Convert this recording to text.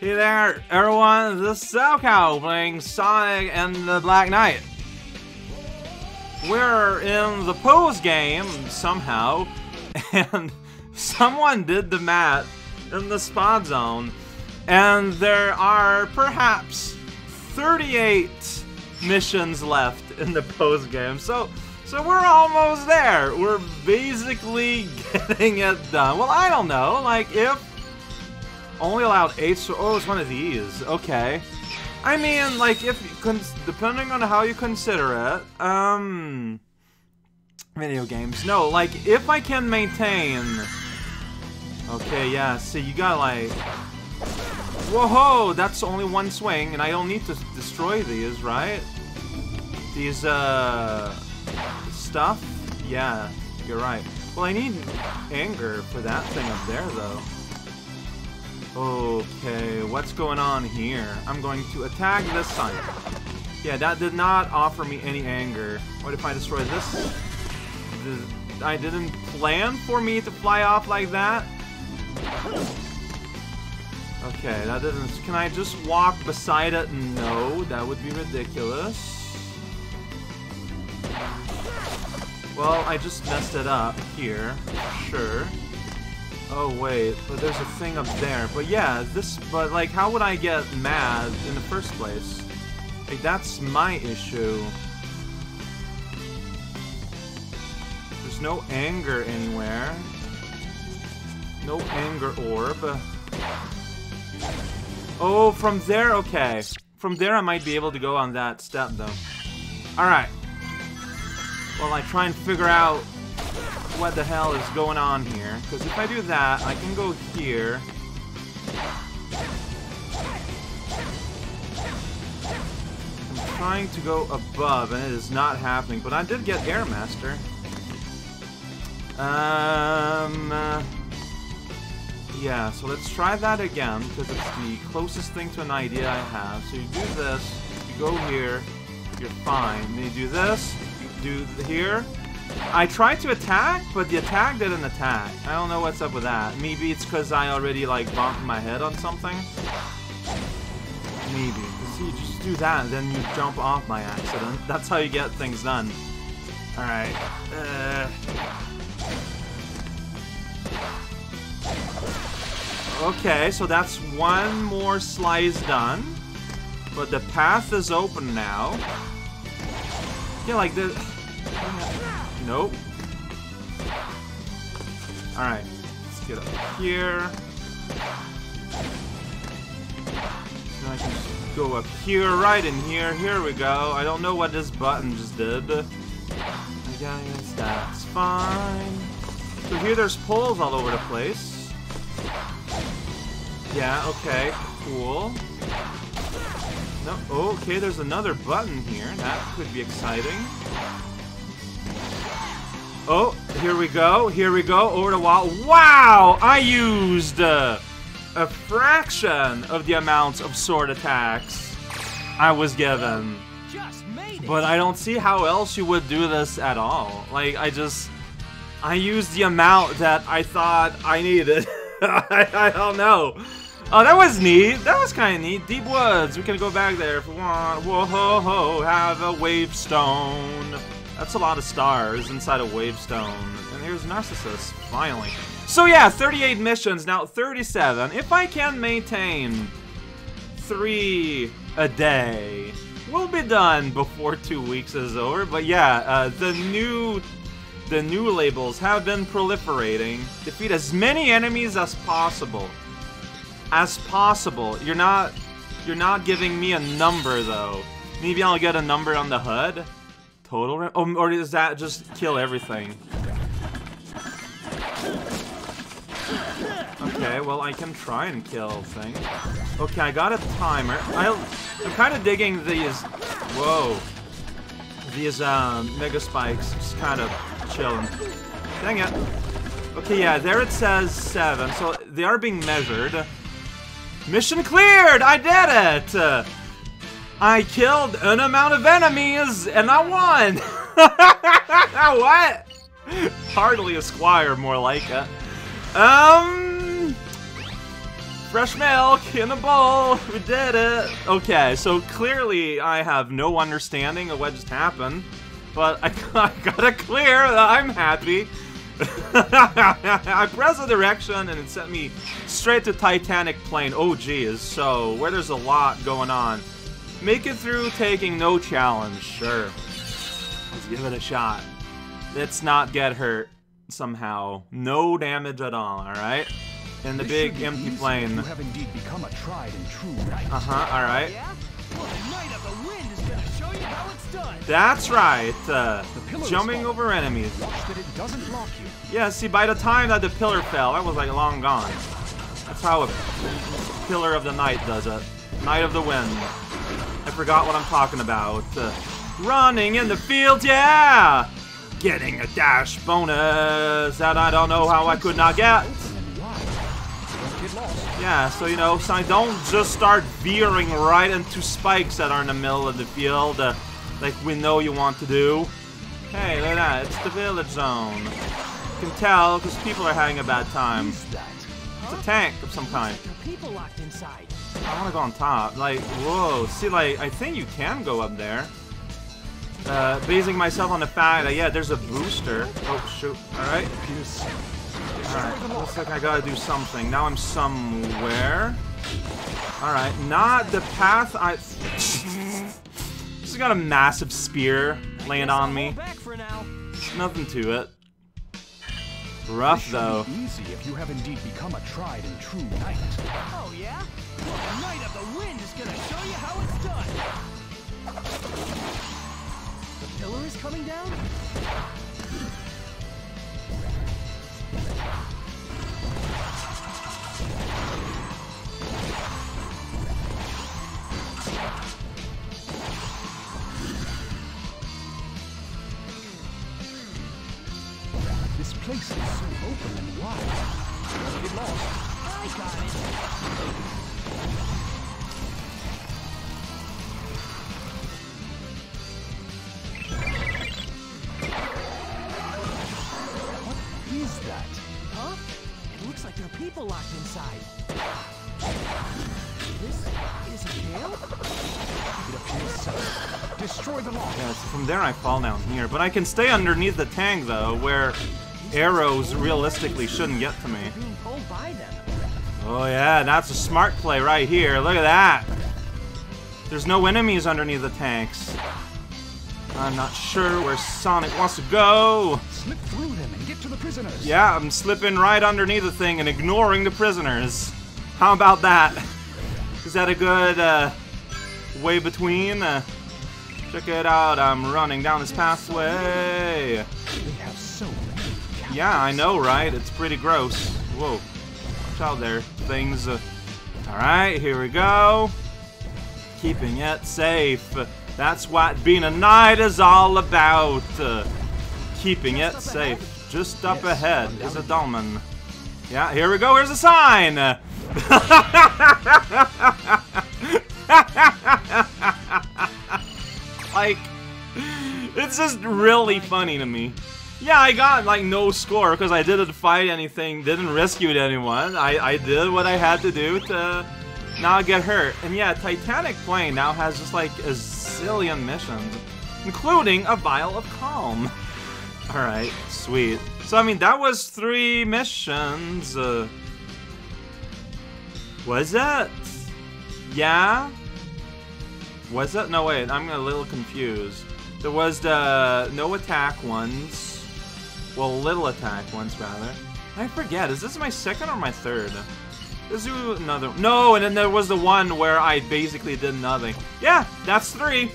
Hey there, everyone, this is raocow playing Sonic and the Black Knight. We're in the postgame, somehow, and someone did the mat in the spot zone, and there are perhaps 38 missions left in the postgame, so so we're almost there. We're basically getting it done. Well, I don't know, like, if only allowed eight. So oh, it's one of these. Okay. I mean, like, if depending on how you consider it, um, video games. No, like, if I can maintain. Okay, yeah. See, you got like. Whoa, that's only one swing, and I don't need to destroy these, right? These, uh, stuff? Yeah, you're right. Well, I need anger for that thing up there, though. Okay, what's going on here? I'm going to attack this side. Yeah, that did not offer me any anger. What if I destroy this? I didn't plan for me to fly off like that. Okay, that doesn't... Can I just walk beside it? No, that would be ridiculous. Well, I just messed it up here. Sure. Oh wait, but there's a thing up there. But yeah, this, but like, how would I get mad in the first place? Like, that's my issue. There's no anger anywhere. No anger orb. Oh, from there? Okay. From there I might be able to go on that step, though. Alright. Well, I try and figure out what the hell is going on here. Because if I do that, I can go here. I'm trying to go above, and it is not happening. But I did get Air Master. Um... Uh, yeah, so let's try that again, because it's the closest thing to an idea I have. So you do this, you go here, you're fine. You do this, you do here, I tried to attack, but the attack didn't attack. I don't know what's up with that. Maybe it's because I already, like, bumped my head on something? Maybe. See, just do that, and then you jump off by accident. That's how you get things done. Alright. Uh... Okay, so that's one more slice done. But the path is open now. Yeah, like the... Nope. Alright. Let's get up here. Then I can just go up here, right in here. Here we go. I don't know what this button just did. I guess that's fine. So here there's poles all over the place. Yeah, okay, cool. No, okay, there's another button here. That could be exciting. Oh, here we go. Here we go. Over the wall. Wow! I used uh, a fraction of the amount of sword attacks I was given. But I don't see how else you would do this at all. Like, I just... I used the amount that I thought I needed. I, I don't know. Oh, that was neat. That was kind of neat. Deep Woods. We can go back there if we want. Whoa, ho, ho. Have a wave stone. That's a lot of stars inside a Wavestone. And here's Narcissus, finally. So yeah, 38 missions, now 37. If I can maintain three a day, we'll be done before two weeks is over. But yeah, uh, the new the new labels have been proliferating. Defeat as many enemies as possible. As possible. You're not you're not giving me a number though. Maybe I'll get a number on the HUD. Total oh, or does that just kill everything? Okay, well I can try and kill things. Okay, I got a timer. I, I'm kind of digging these. Whoa, these um, mega spikes. Just kind of chilling. Dang it. Okay, yeah, there it says seven. So they are being measured. Mission cleared! I did it! I killed an amount of enemies and I won! what? Hardly a squire, more like it. Um... Fresh milk in a bowl! We did it! Okay, so clearly I have no understanding of what just happened, but I, I got it clear I'm happy. I pressed the direction and it sent me straight to Titanic Plain. Oh geez, so where there's a lot going on. Make it through taking no challenge, sure. Let's give it a shot. Let's not get hurt somehow. No damage at all, alright? in the this big empty plain. You have indeed become a tried and true knight. Uh-huh, alright. Yeah? That's right. Uh, jumping over enemies. Yeah, see, by the time that the pillar fell, I was like long gone. That's how a pillar of the night does it. Knight of the wind. Forgot what I'm talking about. Uh, running in the field, yeah! Getting a dash bonus that I don't know how I could not get. Yeah, so you know, so don't just start veering right into spikes that are in the middle of the field, uh, like we know you want to do. Hey, look at that, it's the village zone. You can tell, because people are having a bad time. It's a tank of some kind. People locked inside. I want to go on top. Like, whoa, see, like, I think you can go up there. Uh, basing myself on the fact that, yeah, there's a booster. Oh, shoot. Alright. Alright, looks like I gotta do something. Now I'm somewhere. Alright, not the path I... Just got a massive spear laying on me. Nothing to it. Rough though. easy if you have indeed become a tried and true knight. Oh yeah? Coming down? This place is so open and wide. Don't get lost. I got it. It looks like there are people locked inside. This is a jail? It appears so. Destroy the lock. Yeah, from there I fall down here. But I can stay underneath the tank, though, where arrows realistically shouldn't get to me. Oh yeah, that's a smart play right here. Look at that. There's no enemies underneath the tanks. I'm not sure where Sonic wants to go. Slip through them and to the prisoners. Yeah, I'm slipping right underneath the thing and ignoring the prisoners. How about that? Is that a good uh, way between? Uh, check it out, I'm running down this pathway. They have so yeah, I know, right? It's pretty gross. Whoa. Watch out there. Things. Uh... Alright, here we go. Keeping it safe. That's what being a knight is all about. Uh, keeping it safe. Just up yes, ahead is a dolmen. Yeah, here we go. Here's a sign. like, it's just really funny to me. Yeah, I got like no score because I didn't fight anything, didn't rescue anyone. I, I did what I had to do to not get hurt. And yeah, Titanic Plain now has just like a zillion missions, including a Vial of Calm. Alright, sweet. So I mean, that was three missions. Uh, was that? Yeah? Was it? No, wait, I'm a little confused. There was the no attack ones. Well, little attack ones, rather. I forget, is this my second or my third? Let's do another. No, and then there was the one where I basically did nothing. Yeah, that's three.